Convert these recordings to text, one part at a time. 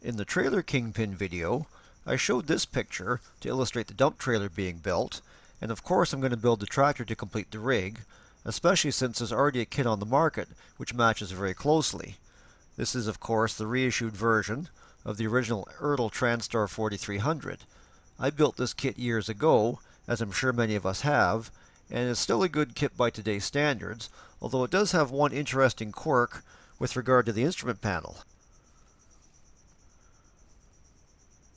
In the Trailer Kingpin video, I showed this picture to illustrate the dump trailer being built, and of course I'm going to build the tractor to complete the rig, especially since there's already a kit on the market which matches very closely. This is of course the reissued version of the original Ertl Transtar 4300. I built this kit years ago, as I'm sure many of us have, and it's still a good kit by today's standards, although it does have one interesting quirk with regard to the instrument panel.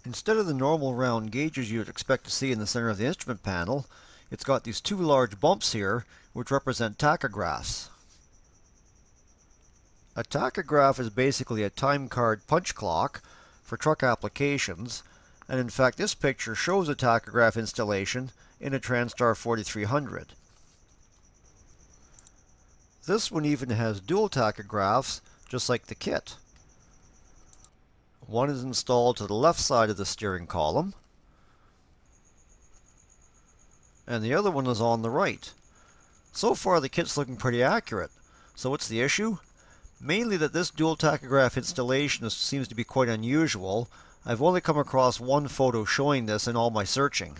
Instead of the normal round gauges you'd expect to see in the center of the instrument panel, it's got these two large bumps here which represent tachographs. A tachograph is basically a time card punch clock for truck applications, and in fact this picture shows a tachograph installation in a Transtar 4300. This one even has dual tachographs, just like the kit. One is installed to the left side of the steering column, and the other one is on the right. So far the kit's looking pretty accurate. So what's the issue? Mainly that this dual tachograph installation seems to be quite unusual. I've only come across one photo showing this in all my searching.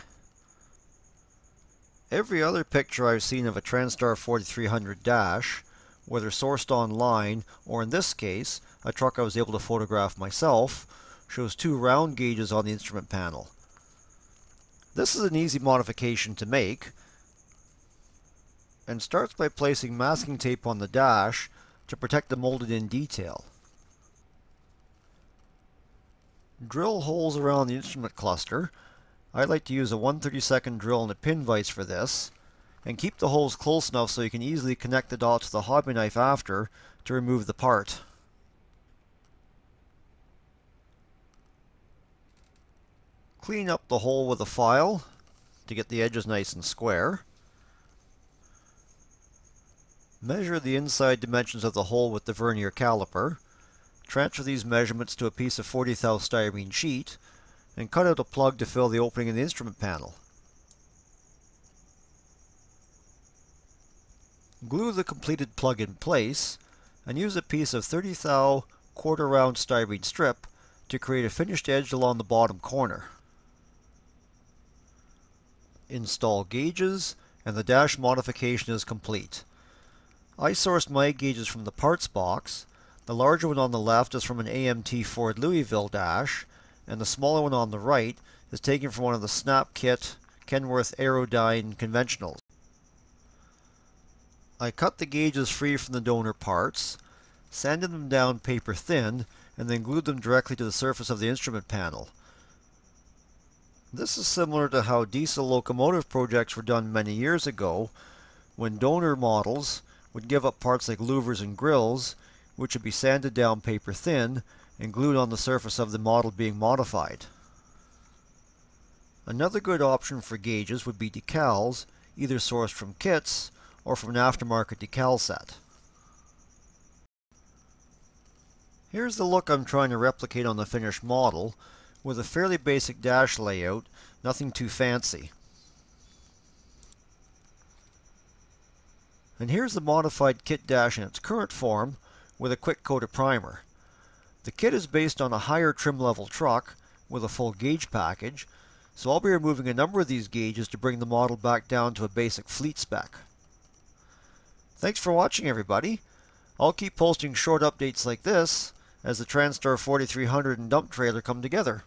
Every other picture I've seen of a Transtar 4300 dash, whether sourced online or in this case, a truck I was able to photograph myself, shows two round gauges on the instrument panel. This is an easy modification to make and starts by placing masking tape on the dash to protect the molded in detail. Drill holes around the instrument cluster I like to use a 132nd drill and a pin vise for this, and keep the holes close enough so you can easily connect the dots with a hobby knife after to remove the part. Clean up the hole with a file to get the edges nice and square. Measure the inside dimensions of the hole with the vernier caliper. Transfer these measurements to a piece of 40 thou styrene sheet and cut out a plug to fill the opening in the instrument panel. Glue the completed plug in place and use a piece of 30 thou quarter round styrene strip to create a finished edge along the bottom corner. Install gauges and the dash modification is complete. I sourced my gauges from the parts box. The larger one on the left is from an AMT Ford Louisville dash and the smaller one on the right is taken from one of the Snap Kit Kenworth Aerodyne conventionals. I cut the gauges free from the donor parts, sanded them down paper thin, and then glued them directly to the surface of the instrument panel. This is similar to how diesel locomotive projects were done many years ago, when donor models would give up parts like louvers and grills, which would be sanded down paper thin, and glued on the surface of the model being modified. Another good option for gauges would be decals, either sourced from kits or from an aftermarket decal set. Here's the look I'm trying to replicate on the finished model, with a fairly basic dash layout, nothing too fancy. And here's the modified kit dash in its current form, with a quick coat of primer. The kit is based on a higher trim level truck with a full gauge package, so I'll be removing a number of these gauges to bring the model back down to a basic fleet spec. Thanks for watching everybody. I'll keep posting short updates like this as the Transtar 4300 and dump trailer come together.